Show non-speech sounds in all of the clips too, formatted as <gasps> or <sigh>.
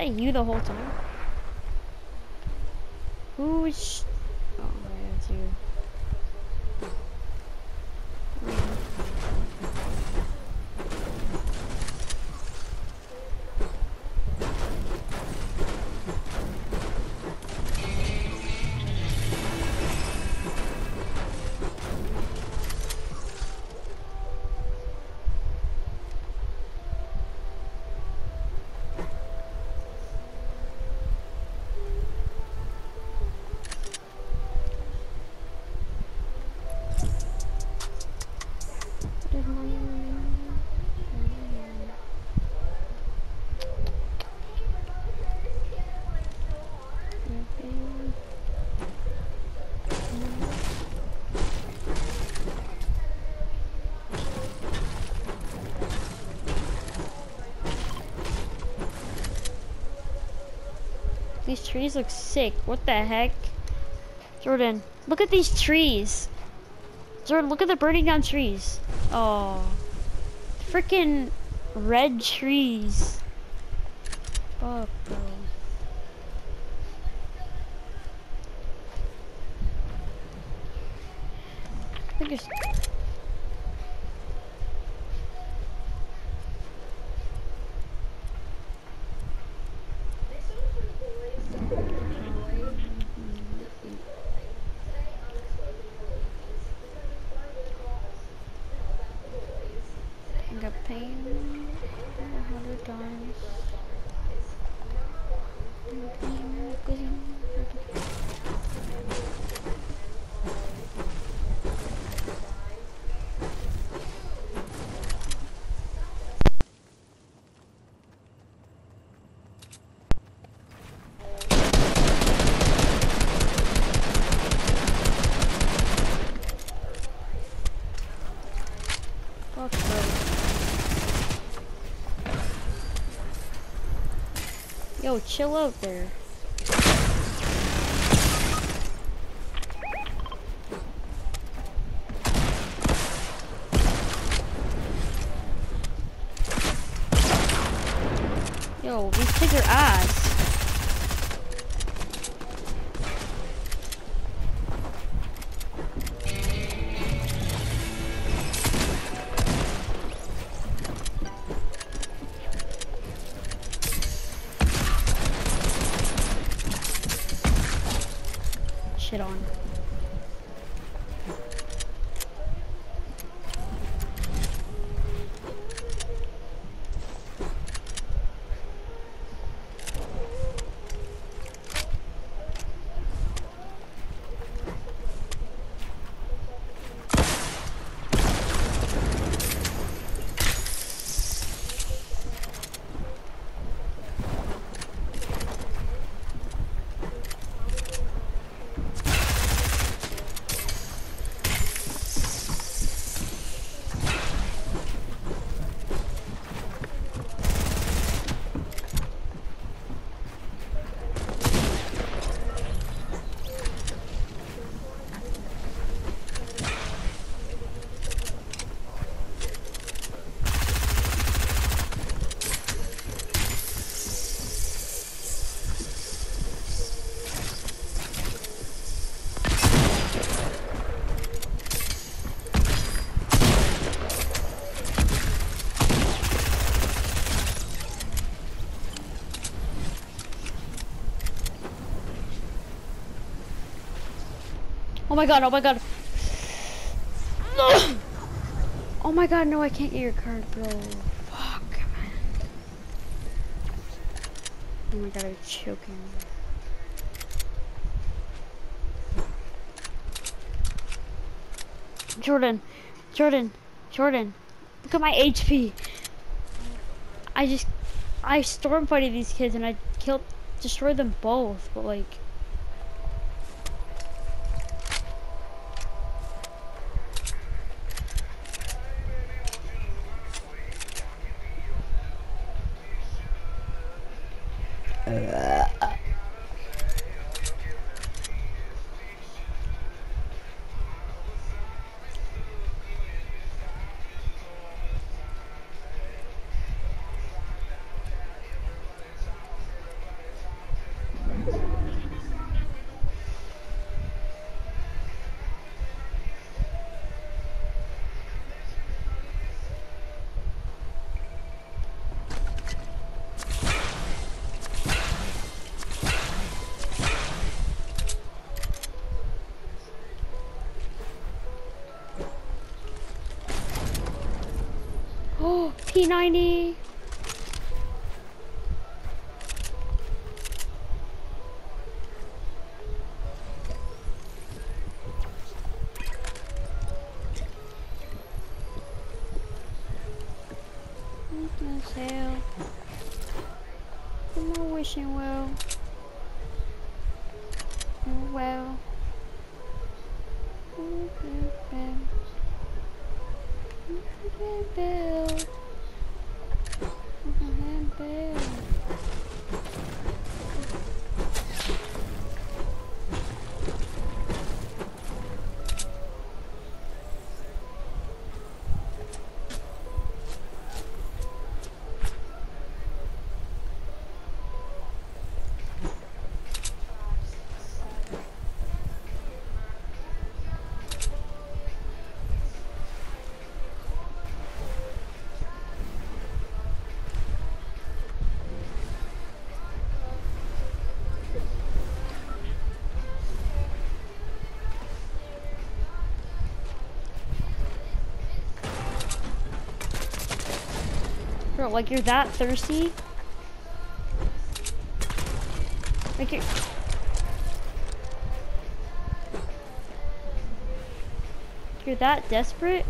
that you the whole time? Who's... These trees look sick. What the heck? Jordan, look at these trees. Jordan, look at the burning down trees. Oh. Freaking red trees. Fuck, bro. I think it's I got pain a hundred times. Fuck, bro. Yo, chill out there. Yo, these kids are ass. My god, oh my god. <coughs> Oh my god, no, I can't get your card, bro. Fuck, man. Oh my god, I'm choking. Jordan, Jordan, Jordan, look at my HP. I just, I storm fighted these kids and I killed, destroyed them both, but like, P90 like you're that thirsty? Like you're... You're that desperate?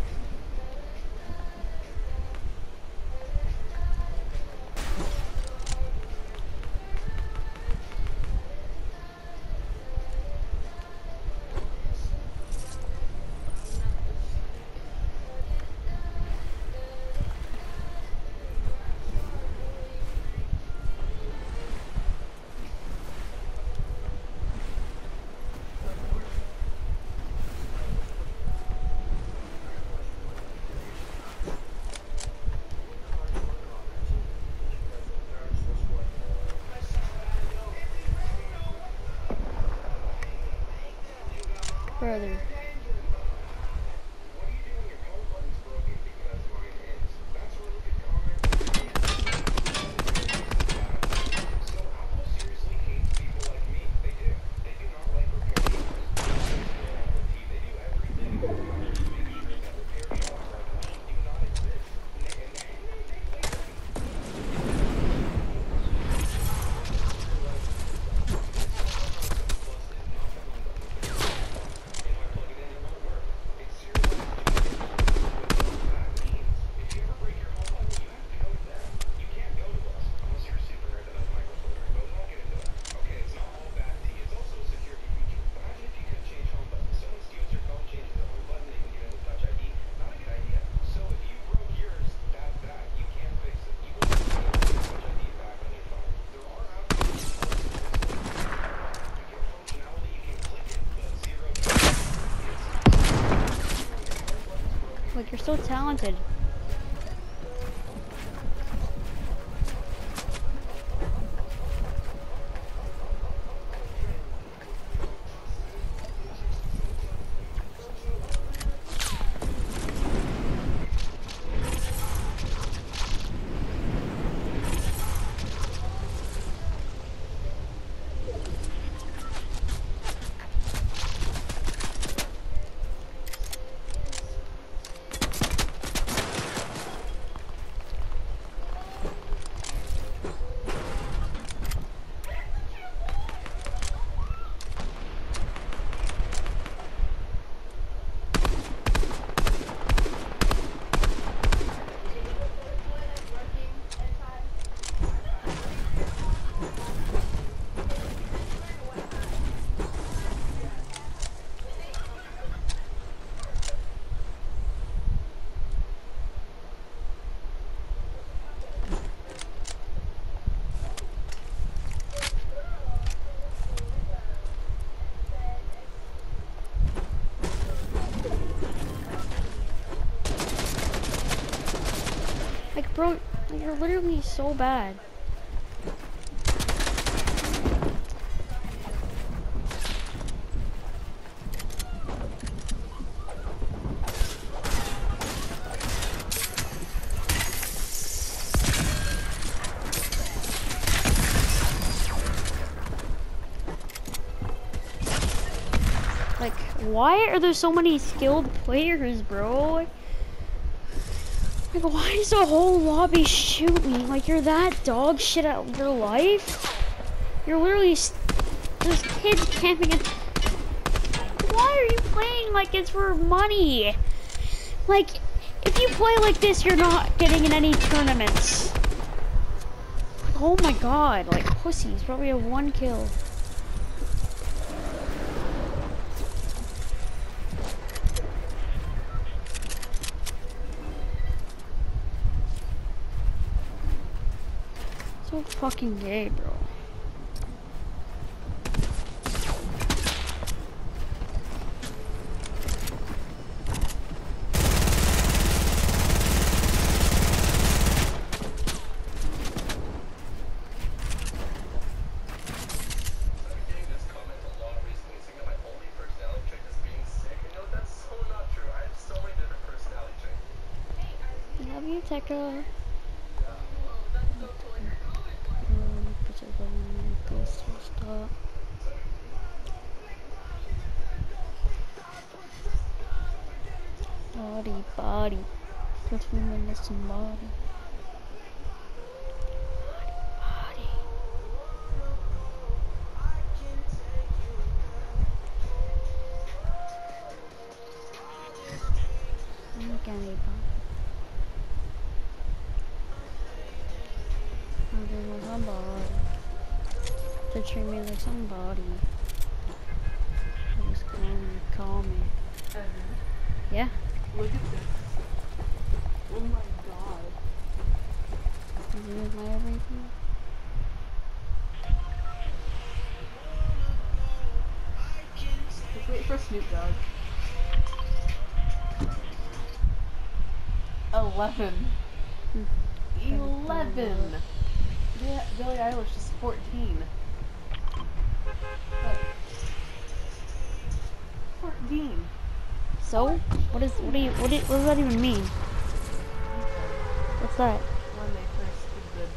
Talented. Like bro, you're literally so bad. Like, why are there so many skilled players, bro? Like, why does the whole lobby shoot me? Like, you're that dog shit at your life? You're literally. There's kids camping in. Why are you playing like it's for money? Like, if you play like this, you're not getting in any tournaments. Oh my god, like pussies, probably have one kill. So fucking gay, bro. getting Tekka. Stop. Body, body. Put me in the somebody. Body, somebody was going to call me. Uh -huh. Yeah. Look at this. Oh my god. Is it my everything? Let's wait for Snoop Dogg. 11. Hmm. 11. So? What is, what do you, what, do, what does that even mean? What's that? When they first did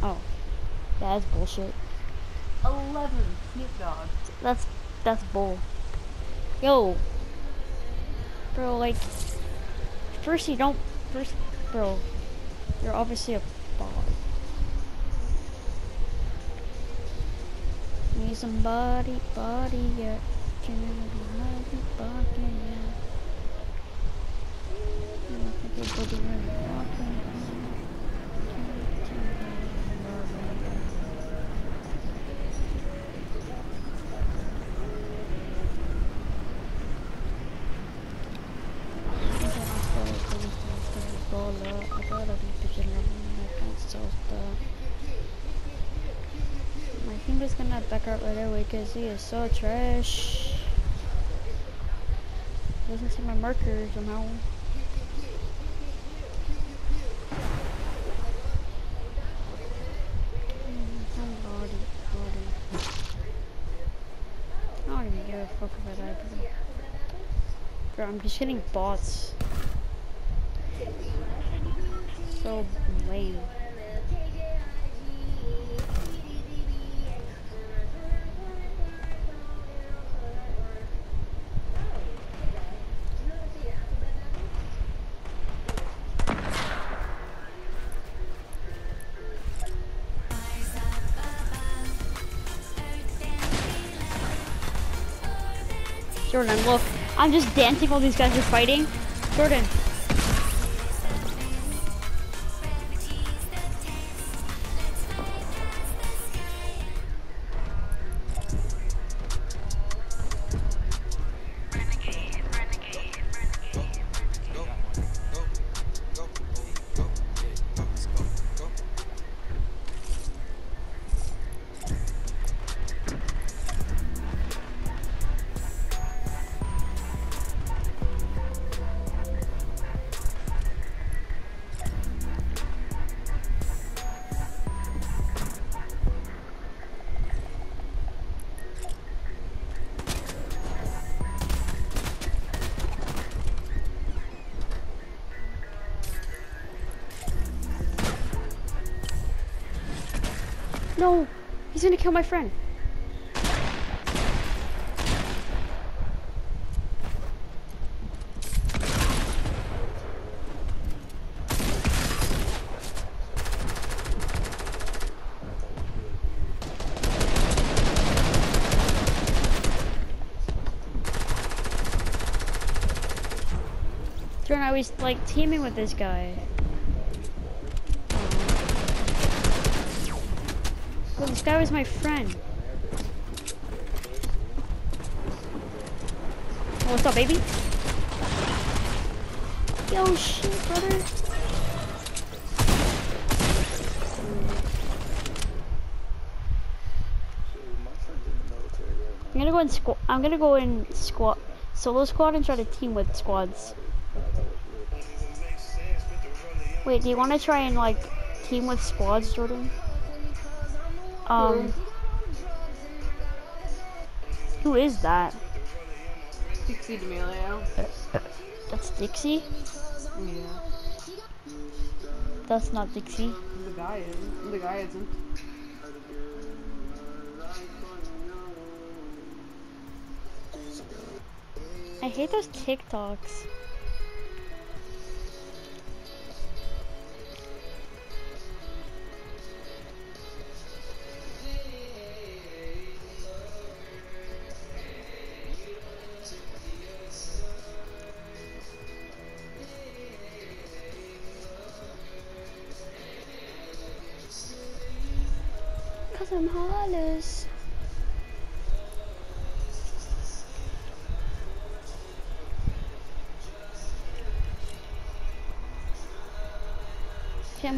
the. Oh. Yeah, that's bullshit. Eleven. Snoop Dogg. That's, that's bull. Yo. Bro, like, first you don't, first, bro, you're obviously a bot. Need somebody, body, yeah. Back out right away because he is so trash. Doesn't see my marker somehow. Somebody. I don't even give a fuck about that. I'm just hitting bots. So lame. I'm just dancing while these guys are fighting. Jordan. No! He's gonna kill my friend. Jordan, I was like teaming with this guy. Guy was my friend. Oh, what's up, baby? Yo, shit, brother. I'm gonna go in squad. I'm gonna go in squad, solo squad, and try to team with squads. Wait, do you want to try and like team with squads, Jordan? Um, who is that? Dixie D'Amelio. That's Dixie. Yeah. That's not Dixie. The guy is. The guy isn't. I hate those TikToks.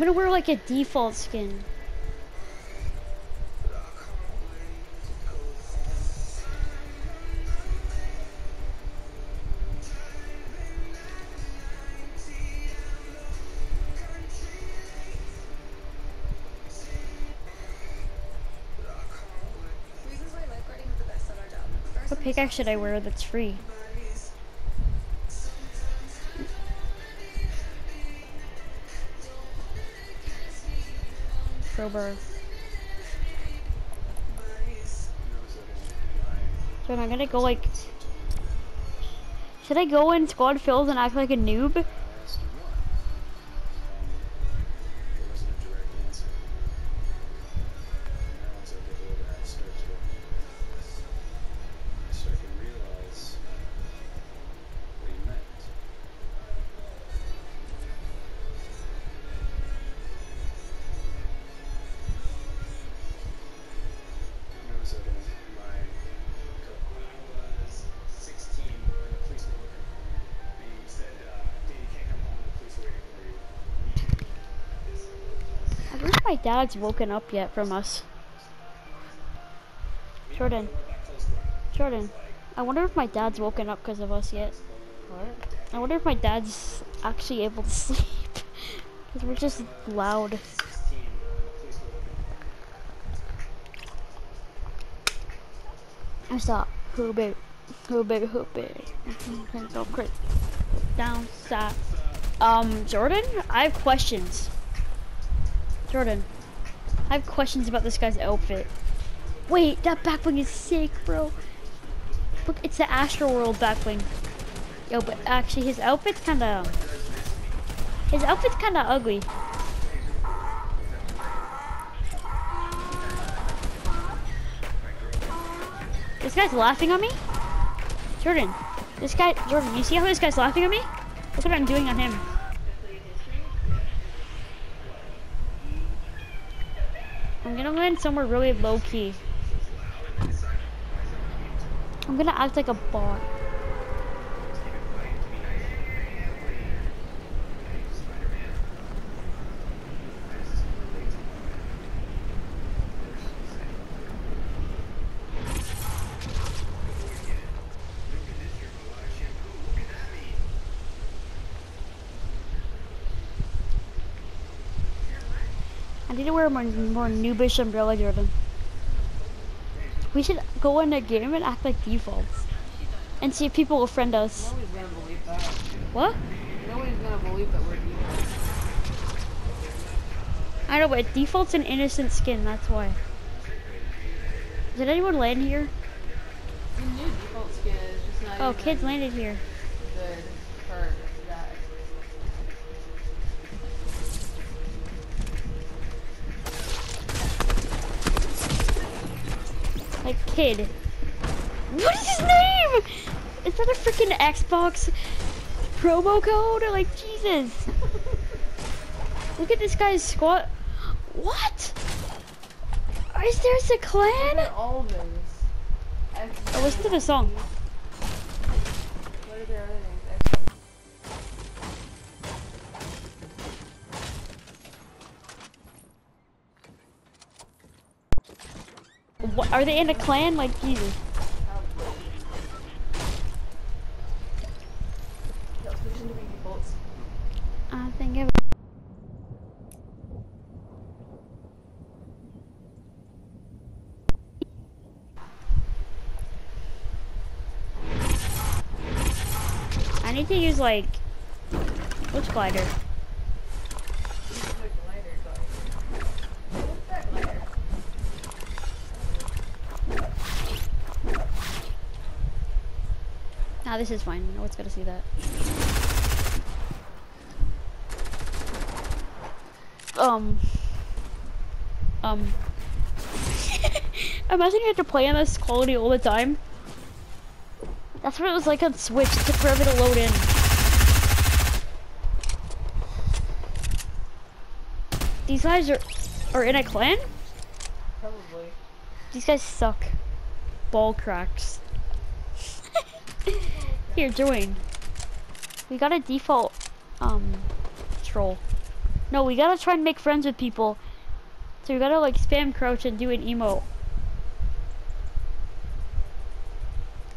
Gonna wear like a default skin. What pickaxe should I wear that's free? Crowbar. So am I gonna go like... Should I go in squad fills and act like a noob? Dad's woken up yet from us. Jordan. Jordan. I wonder if my dad's woken up because of us yet. What? I wonder if my dad's actually able to <laughs> sleep. Because we're just loud. I stop. Who big? Who big? Who big? Go. Down, stop. Um, Jordan, I have questions. Jordan, I have questions about this guy's outfit. Wait, that backbling is sick, bro. Look, it's the Astro World backbling. Yo, but actually, his outfit's kind of. His outfit's kind of ugly. This guy's laughing at me? Jordan, this guy, Jordan, you see how this guy's laughing at me? Look what I'm doing on him. I'm gonna go in somewhere really low key. I'm gonna act like a bot. Wear a more, noobish umbrella, Jordan. We should go in a game and act like defaults. And see if people will friend us. Nobody's gonna believe that. What? Nobody's gonna believe that we're evil. I don't know, but default's an innocent skin, that's why. Did anyone land here? The new default skin is just not Oh, kids landed here. Like, kid. What is his name? Is that a freaking Xbox? promo code? Like, Jesus. Look at this guy's squat. What? Is there a Look clan? at all those. X- Oh, listen to the song. What are their are they in a clan? Like, Jesus. Probably. No, switch into Baby Bolts. I think I need to use like which glider? Use the glider, dog. What's that glider? Nah, this is fine. No one's gonna see that. Um. Um. <laughs> Imagine you had to play on this quality all the time. That's what it was like on Switch. It took forever to load in. These guys are are in a clan? Probably. These guys suck. Ball cracks. Here, join. We got a default um troll. No, we gotta try and make friends with people. So we gotta like spam crouch and do an emote.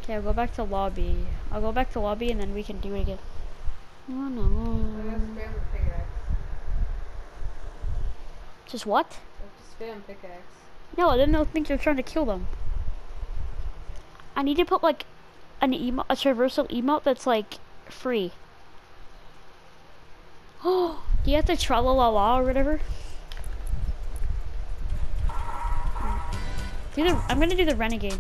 Okay, I'll go back to lobby. I'll go back to lobby and then we can do it again. Oh no. spam the pickaxe. Just what? I have to spam pickaxe. No, I didn't know think you're trying to kill them. I need to put like an emo a traversal emote that's like free. Oh, <gasps> do you have to tra la la la or whatever? Do the, I'm gonna do the renegade.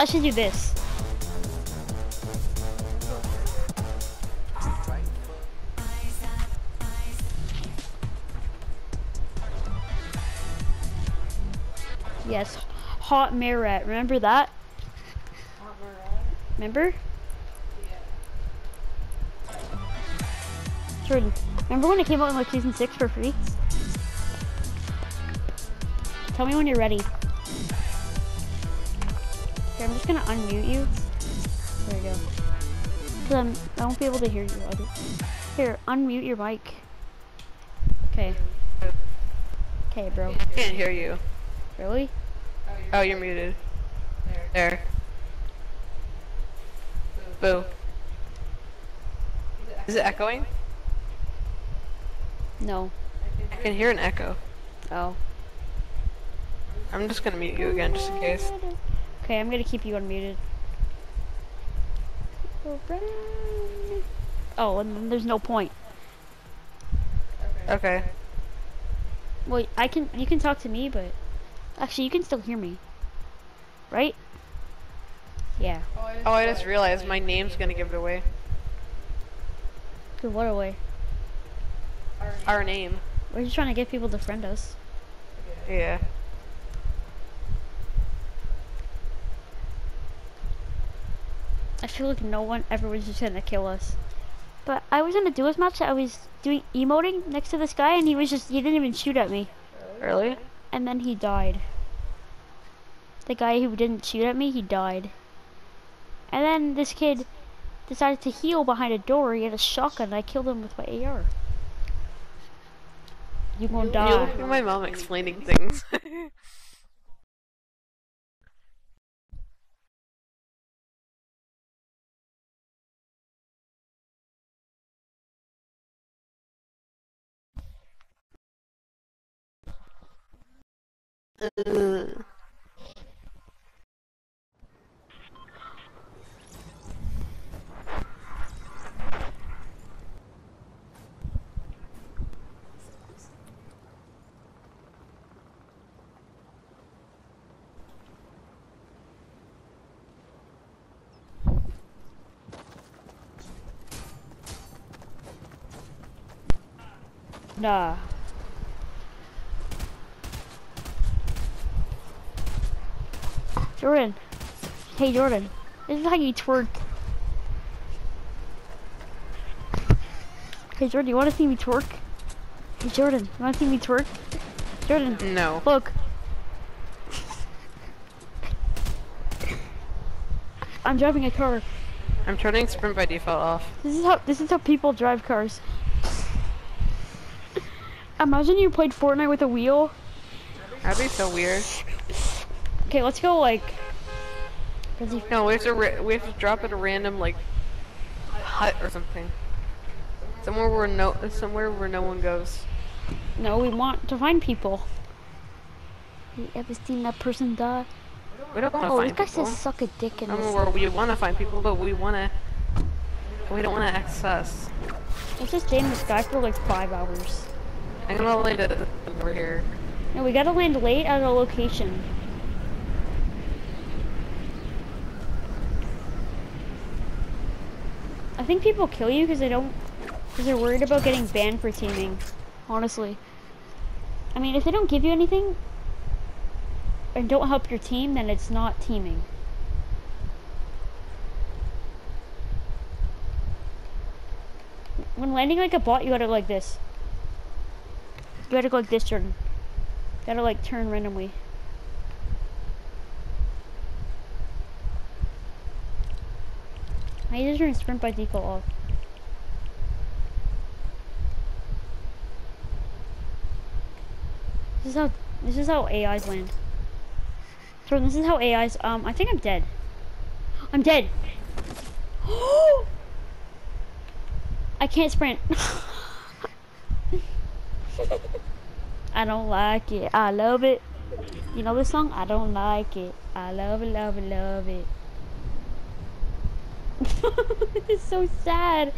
I should do this. Yes, hot Marat. Remember that? Hot morale? Remember? Yeah. Jordan, remember when it came out in like season six for free? Tell me when you're ready. Here, I'm just gonna unmute you. There we go. Cause I'm, I won't be able to hear you. I'll Here, unmute your mic. Okay. Okay, bro. I can't hear you. Really? Oh, you're muted. There. There. Boo. Is it echoing? No. I can hear an echo. Oh. I'm just gonna mute you again just in case. Okay, I'm gonna keep you unmuted. Oh, and then there's no point. Okay. Well, I can. You can talk to me, but actually, you can still hear me, right? Yeah. Oh, I just realized my name's gonna give it away. Good. What away? Our name. We're just trying to get people to friend us. Yeah. I feel like no one ever was just gonna kill us. But I was in a duos match. I was doing emoting next to this guy, and he was just. He didn't even shoot at me. Really? And then he died. The guy who didn't shoot at me, he died. And then this kid decided to heal behind a door. He had a shotgun. I killed him with my AR. You You die. look like my mom explaining things. <laughs> Nah. Jordan. Hey Jordan. This is how you twerk. Hey Jordan, you wanna see me twerk? Hey Jordan, you wanna see me twerk? Jordan, No. look. I'm driving a car. I'm turning sprint by default off. This is how this is how people drive cars. Imagine you played Fortnite with a wheel. That'd be so weird. Okay, let's go like. Busy- No, we have to ra- we have to drop at a random like hut or something. Somewhere where no somewhere where no one goes. No, we want to find people. You ever seen that person die? We don't want to Oh, this guy says suck a dick in I don't this. know where we want to find people, but we want to. We don't want to access. Let's just stay in the sky for like five hours. I'm gonna land it over here. No, we gotta land late at a location. Think people kill you because they don't, because they're worried about getting banned for teaming. Honestly. I mean, if they don't give you anything and don't help your team, then it's not teaming. When landing like a bot, you gotta like this. You gotta go like this, Jordan. Gotta like turn randomly. I just turn sprint by default off. This is how this is how AIs land. Jordan, this is how AIs um I think I'm dead. I'm dead. <gasps> I can't sprint. <laughs> I don't like it. I love it. You know this song? I don't like it. I love it, love it, love it. <laughs> it's so sad.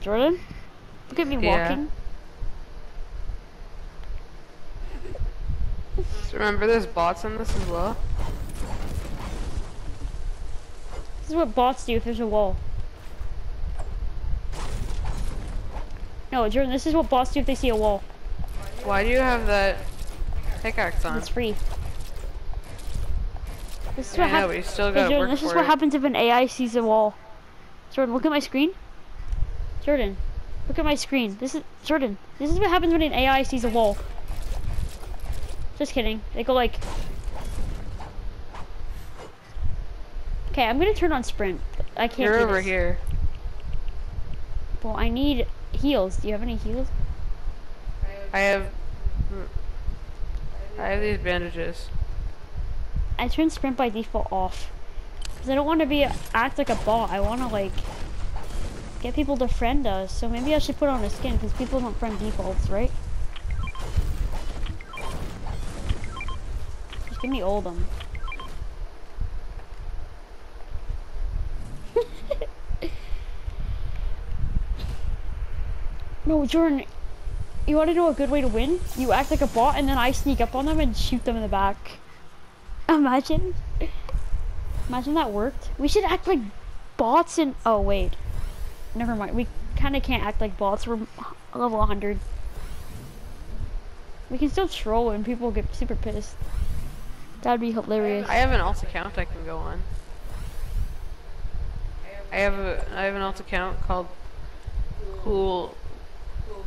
Jordan? Look at me Yeah. walking. <laughs> Remember, there's bots in this as well. This is what bots do if there's a wall. No, Jordan, this is what bots do if they see a wall. Why do you have that pickaxe on? It's free. This is what happens. still gotta Jordan, work this is what it. happens if an AI sees a wall. Jordan, look at my screen. Jordan, look at my screen. This is Jordan. This is what happens when an AI sees a wall. Just kidding. They go like. Okay, I'm gonna turn on sprint. I can't. You're over this. here. Well, I need heals. Do you have any heals? I have. I have these bandages. I turn sprint by default off. Cause I don't want to be act like a bot. I want to like get people to friend us. So maybe I should put on a skin because people don't friend defaults, right? Just give me Oldham. <laughs> no, Jordan. You want to know a good way to win? You act like a bot and then I sneak up on them and shoot them in the back. Imagine. Imagine that worked. We should act like bots and. Oh, wait. Never mind. We kind of can't act like bots. We're level 100. We can still troll and people get super pissed. That'd be hilarious. I have an alt account I can go on. I have a I have an alt account called Cool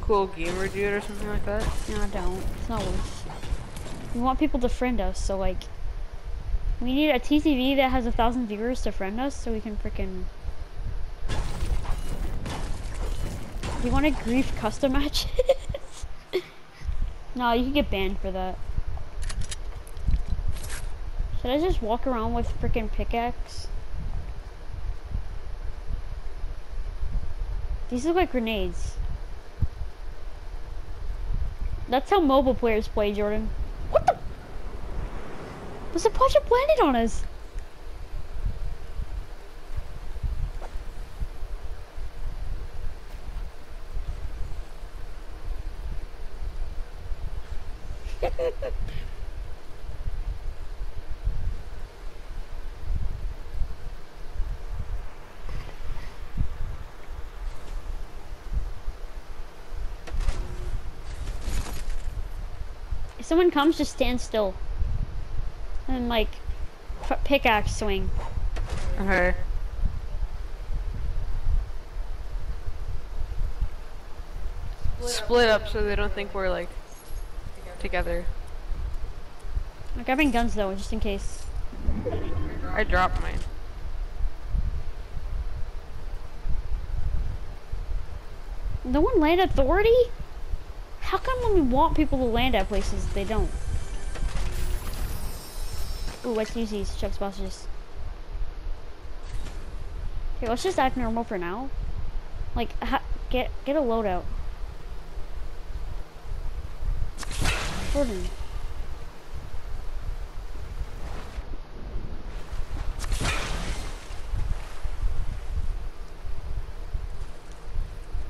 Cool Gamer Dude or something like that. No, I don't. It's not worth. We want people to friend us, so like, we need a TTV that has a thousand viewers to friend us, so we can freaking. You want to grief custom matches? <laughs> no, you can get banned for that. Should I just walk around with freaking pickaxe? These look like grenades. That's how mobile players play, Jordan. The? Was a project landed on us? <laughs> If someone comes, just stand still. And like pickaxe swing. Okay. Split up so they don't think we're like together. I'm grabbing guns though, just in case. I dropped mine. No one land authority? How come when we want people to land at places, they don't? Ooh, let's use these chug splashes. Okay, let's just act normal for now. Like, get get a loadout. Jordan.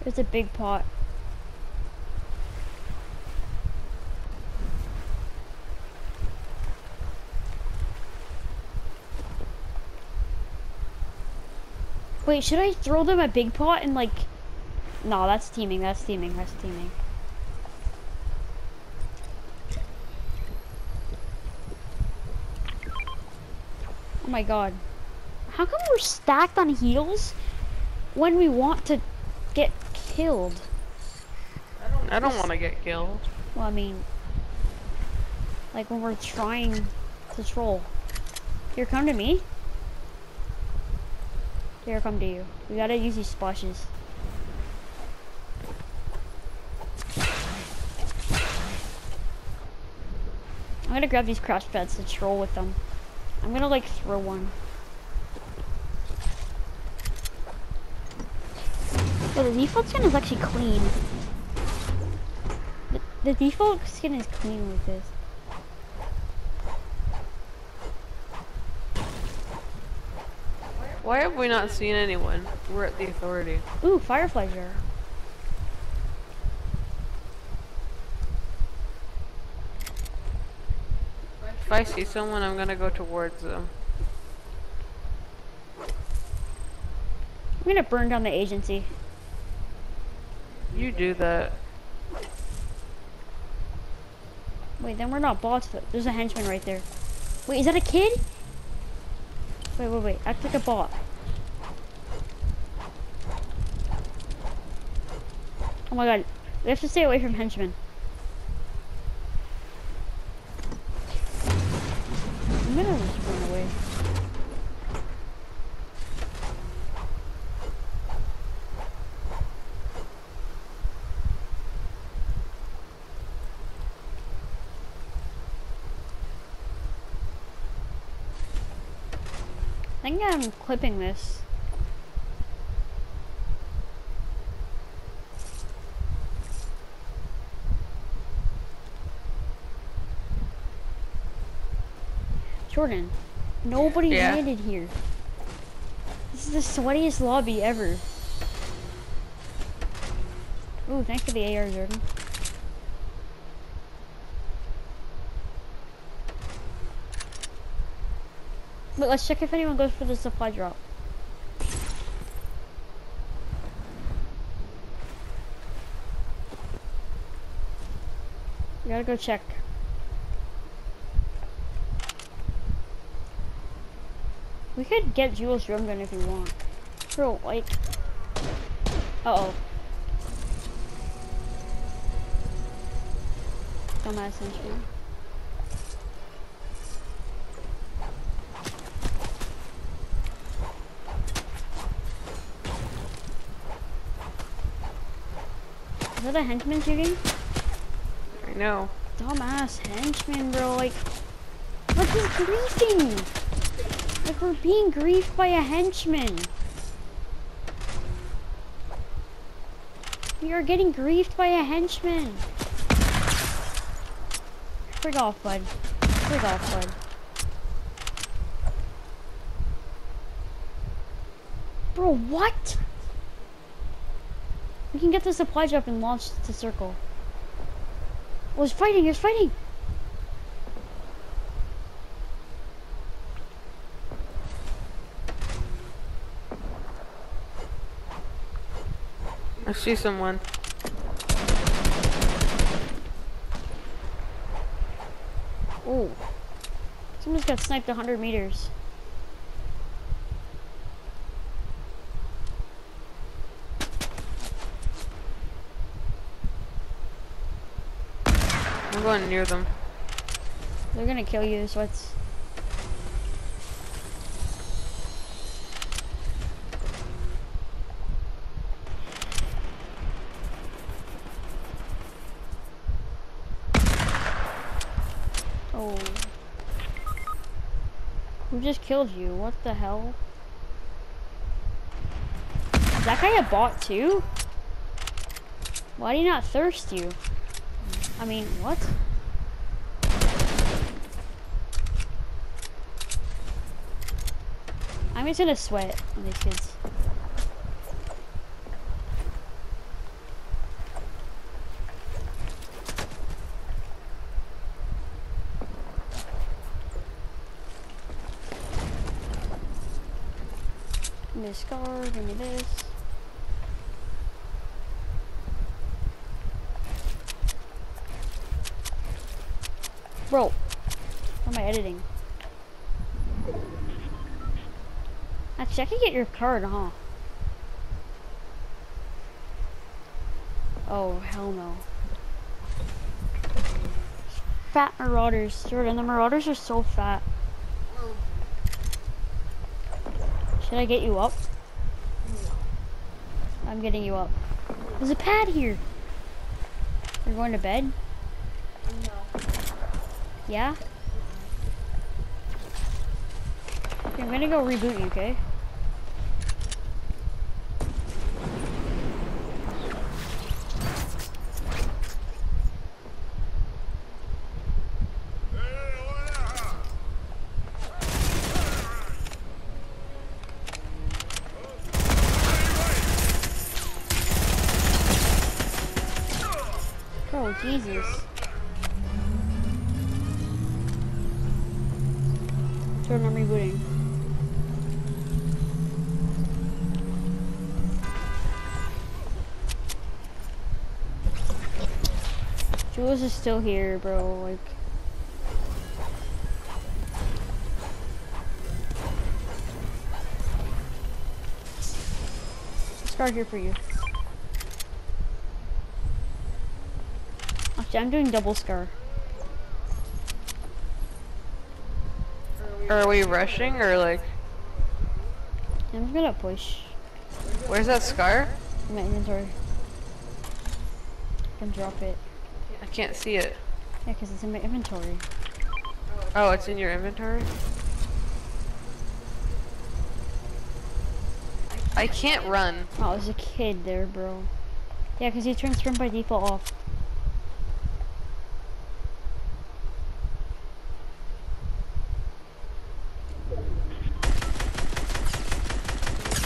There's a big pot. Wait, should I throw them a big pot and like... No, that's teaming, that's teaming, that's teaming. Oh my god. How come we're stacked on heals when we want to get killed? I don't want to get killed. Well, I mean, like when we're trying to troll. Here, come to me. Here, come to you. We gotta use these splashes. I'm gonna grab these crash pads to troll with them. I'm gonna like throw one. Oh, the default skin is actually clean. The, the default skin is clean with this. Why have we not seen anyone? We're at the authority. Ooh, firefly jar. If I see someone, I'm gonna go towards them. I'm gonna burn down the agency. You do that. Wait, then we're not bots. There's a henchman right there. Wait, is that a kid? Wait, wait, wait. Act like a bot. Oh my god. We have to stay away from henchmen. I'm gonna just run away. I think I'm clipping this. Jordan, nobody Yeah. landed here. This is the sweatiest lobby ever. Ooh, thanks for the AR, Jordan. But let's check if anyone goes for the supply drop. We gotta go check. We could get Jules drum gun if we want. Bro, like. Uh oh. Dumbass henchman. That a henchman shooting? I know. Dumbass henchman, bro. Like, we're griefing. Like, we're being griefed by a henchman. We are getting griefed by a henchman. Frig off, bud. Frig off, bud. Bro, what? Can get the supply drop and launch to circle. Oh, he's fighting, he's fighting! I see someone. Oh. Someone's just got sniped 100 meters. Going near them. They're gonna kill you, sweats. Oh. Who just killed you? What the hell? Is that guy a bot too? Why do you not thirst you? I mean, what? I'm just gonna sweat on these kids. Give give me this. Bro, how am I editing? Actually, I can get your card, huh? Oh, hell no. Fat marauders. Jordan, the marauders are so fat. Should I get you up? I'm getting you up. There's a pad here. You're going to bed? No. Yeah? Okay, I'm gonna go reboot you, okay? Is still here, bro. Like, Scar here for you. Actually, I'm doing double scar. Are we rushing or like, I'm gonna push where's that scar? in my inventory. I can drop it. I can't see it. Yeah, because it's in my inventory. Oh, it's in your inventory? I can't run. Oh, there's a kid there, bro. Yeah, because he turns sprint by default off.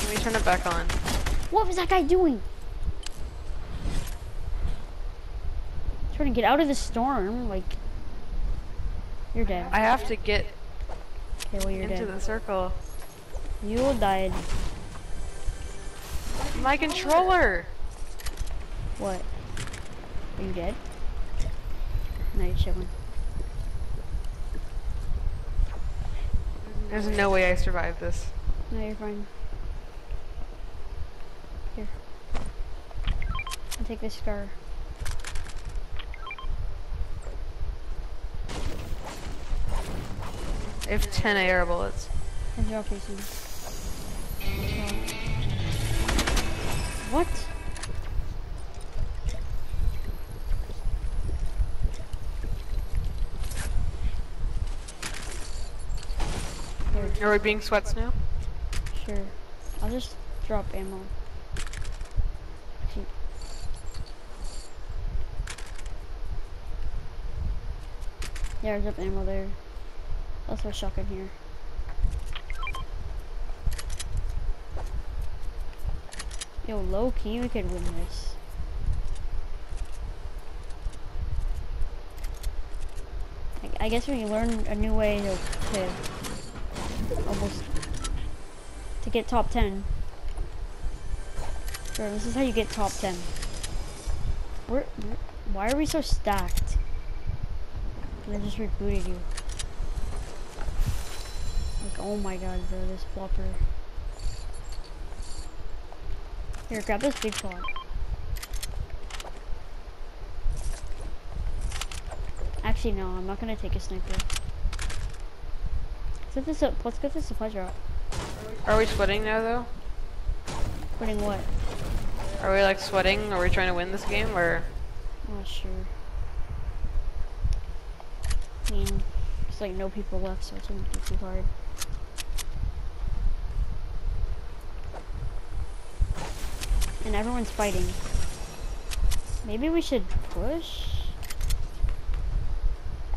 Let me turn it back on. What was that guy doing? Trying to get out of the storm, like... You're dead. I have to get Okay, well, you're into dead. the circle. You died. My controller! What? Are you dead? No, you're chilling. There's no way I survived this. No, you're fine. Here. I'll take this scar. I have 10 AR bullets. And drop you soon. What? Are we being sweats now? sure. I'll just drop ammo. Yeah, there's up ammo there. Also a shotgun here. Yo, low key, we could win this. I, I guess we can learn a new way to, to almost to get top 10. Sure, this is how you get top 10. We're, we're- why are we so stacked? And I just rebooted you. Oh my god, bro, this flopper. Here, grab this big pot. Actually, no, I'm not gonna take a sniper. Let's get this up. Let's get this supply drop. Are we sweating now though? Sweating what? Are we like sweating? Are we trying to win this game or? I'm not sure. I mean, there's like no people left, so it's gonna be too hard. And everyone's fighting. Maybe we should push?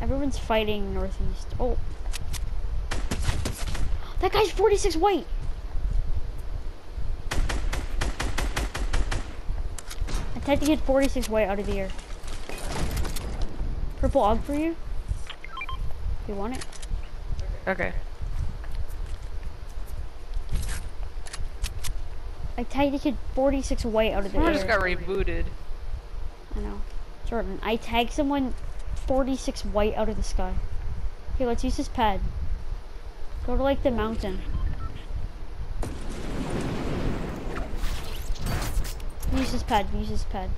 Everyone's fighting northeast. Oh. That guy's 46 white! I tried to get 46 white out of the air. Purple og for you? You want it? Okay. I tried to get 46 white out of the Someone just got rebooted. I know. Jordan, I tagged someone 46 white out of the sky. Okay, let's use this pad. Go to like the mountain. Use this pad, use this pad.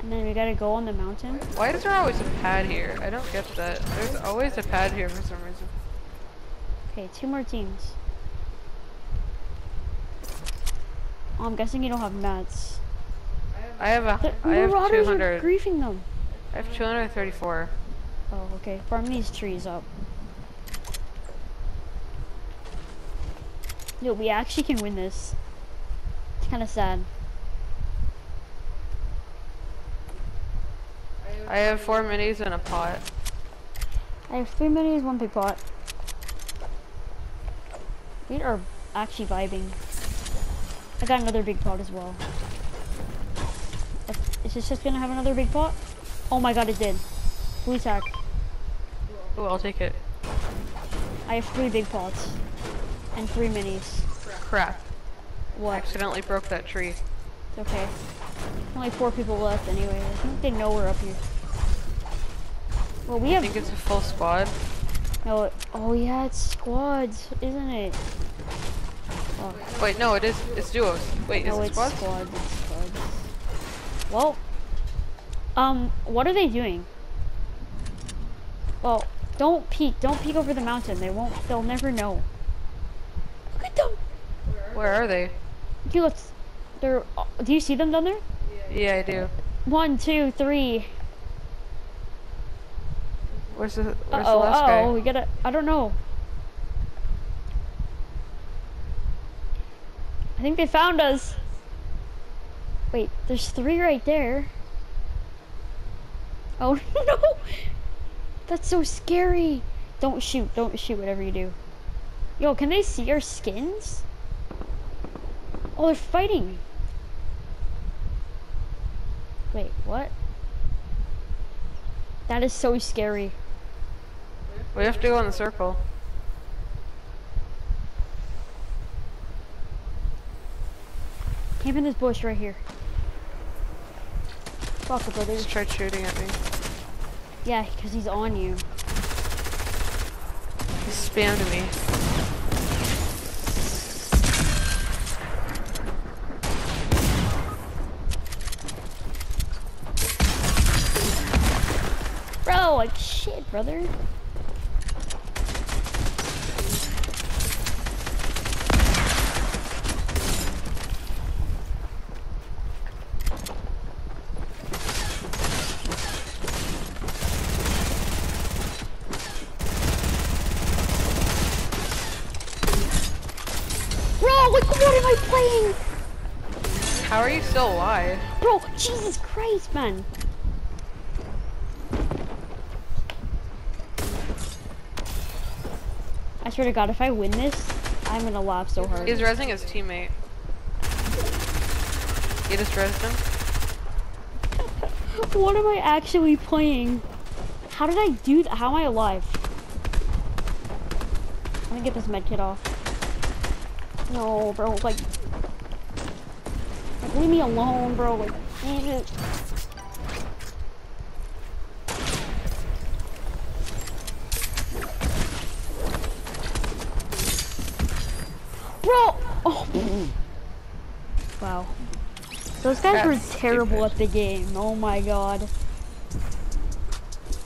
And then we gotta go on the mountain. Why is there always a pad here? I don't get that. There's always a pad here for some reason. Okay, two more teams. Oh, Oh, I'm guessing you don't have mats. I have a. The I have marauders are 200. griefing them. I have 234. Oh, okay. Farm these trees up. Yo, we actually can win this. It's kind of sad. I have four minis and a pot. I have three minis, one big pot. We are actually vibing. I got another big pot as well. Is- Is this just gonna have another big pot? Oh my god, it did. Blue tac. Oh, I'll take it. I have three big pots. And three minis. Crap. What? Accidentally broke that tree. It's okay. Only four people left anyway. I think they know we're up here. Well, we I have think it's a full squad. no. Oh yeah, it's squads, isn't it? Oh, Wait, no, it is. It's duos. Wait, is no, it it's squads? squads. It's squads. Well, um, what are they doing? Well, don't peek. Don't peek over the mountain. They won't. They'll never know. Look at them. Where are they? Okay, let's. They're. Do you see them down there? Yeah, I do. One, two, three. Where's the Where's Uh oh, the last uh oh, guy? we gotta, I don't know. I think they found us. Wait, there's three right there. Oh <laughs> no! That's so scary. Don't shoot, don't shoot, whatever you do. Yo, can they see our skins? Oh, they're fighting. Wait, what? That is so scary. We have to go in the circle. Camp in this bush right here. Fuck it, brother. Just tried shooting at me. Yeah, because he's on you. He's spammed me. Bro, like shit, brother. Bro, like what am I playing? How are you still alive? Bro, Jesus Christ, man. I swear to God, if I win this, I'm gonna laugh so hard. He's resing his teammate. He just rezzed him. <laughs> What am I actually playing? How did I do that? How am I alive? Let me get this med kit off. No, bro, like leave me alone, bro. Like, Jesus. Bro! Oh. Wow. Those guys were That's terrible at the game. Oh my god.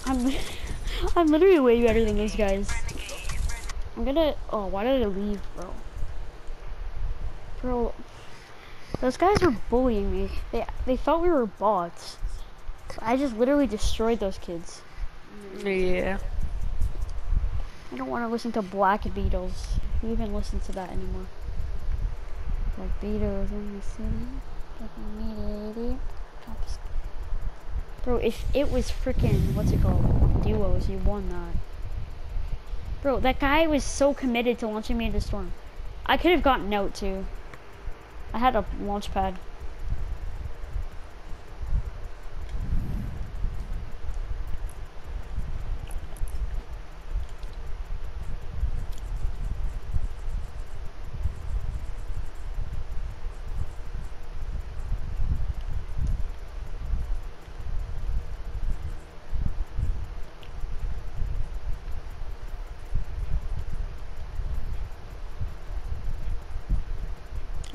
I'm, <laughs> I'm literally way better than those guys. I'm gonna. Oh, why did I leave, bro? Bro, those guys were bullying me. They they thought we were bots. I just literally destroyed those kids. Yeah. I don't want to listen to Black Beatles. Who even listen to that anymore? Like Beatles in the city. Taking me to tops. Bro, if it was freaking what's it called? Duos, you won that. Bro, that guy was so committed to launching me into storm. I could have gotten out too. I had a launch pad.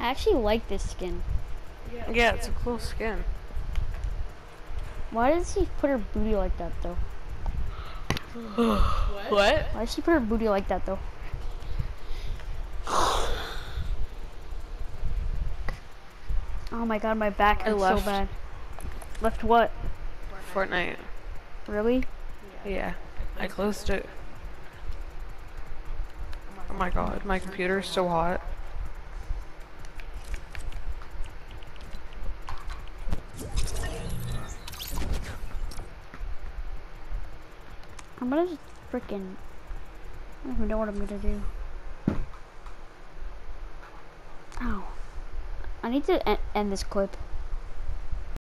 I actually like this skin. Yeah, it's a cool skin. Why does she put her booty like that though? <sighs> What? Why does she put her booty like that though? <sighs> Oh my god, my back I hurts so bad. Left what? Fortnite. Really? Yeah. I closed it. Oh my god, my computer's so hot. I'm gonna just freaking. I don't even know what I'm gonna do. Ow. I need to en- end this clip.